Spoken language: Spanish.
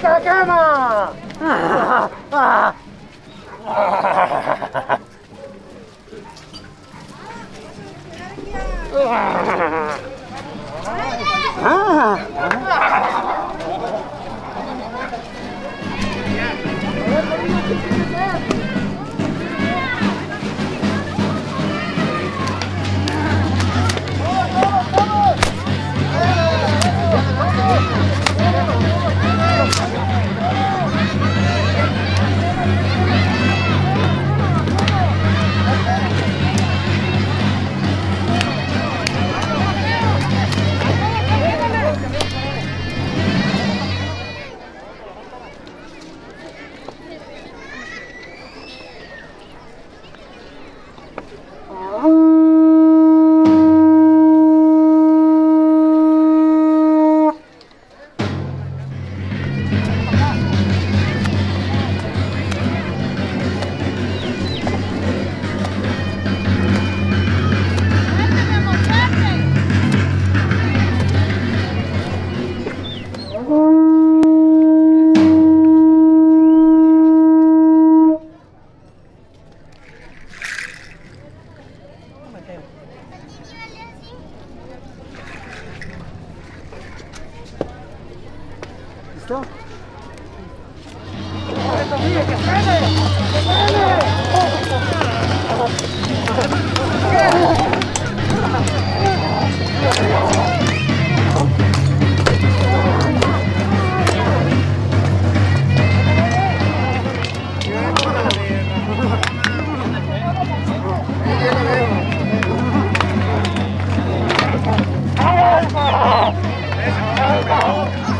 かかもあああああ now. ¿Listo? Oh,